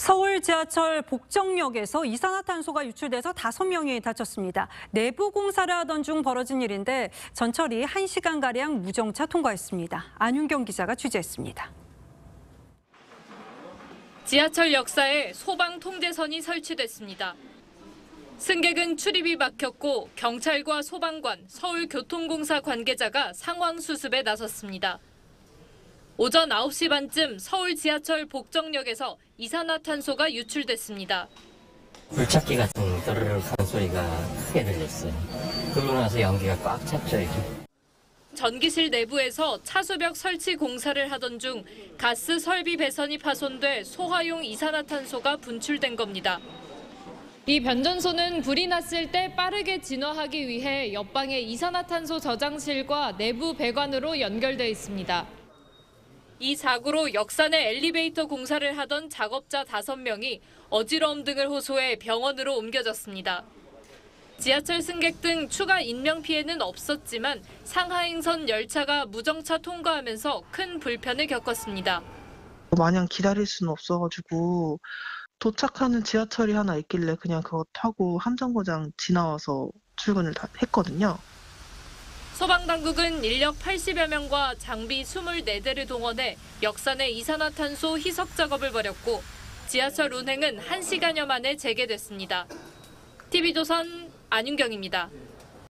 서울 지하철 복정역에서 이산화탄소가 유출돼서 다섯 명이 다쳤습니다. 내부 공사를 하던 중 벌어진 일인데 전철이 1시간가량 무정차 통과했습니다. 안윤경 기자가 취재했습니다. 지하철 역사에 소방 통제선이 설치됐습니다. 승객은 출입이 막혔고 경찰과 소방관, 서울교통공사 관계자가 상황 수습에 나섰습니다. 오전 9시 반쯤 서울 지하철 복정역에서 이산화탄소가 유출됐습니다. 불찾기 같은 떠르륵 하는 소리가 크게 들렸어요. 그러고 나서 연기가 꽉 찼죠, 이렇게. 전기실 내부에서 차수벽 설치 공사를 하던 중 가스 설비 배선이 파손돼 소화용 이산화탄소가 분출된 겁니다. 이 변전소는 불이 났을 때 빠르게 진화하기 위해 옆방의 이산화탄소 저장실과 내부 배관으로 연결돼 있습니다. 이 사고로 역산의 엘리베이터 공사를 하던 작업자 5명이 어지러움 등을 호소해 병원으로 옮겨졌습니다. 지하철 승객 등 추가 인명 피해는 없었지만 상하행선 열차가 무정차 통과하면서 큰 불편을 겪었습니다. 마냥 기다릴 수는 없어가지고 도착하는 지하철이 하나 있길래 그냥 그거 타고 함정거장 지나와서 출근을 다 했거든요. 소방당국은 인력 80여 명과 장비 24대를 동원해 역산의 이산화탄소 희석 작업을 벌였고 지하철 운행은 1시간여 만에 재개됐습니다. TV조선 안윤경입니다.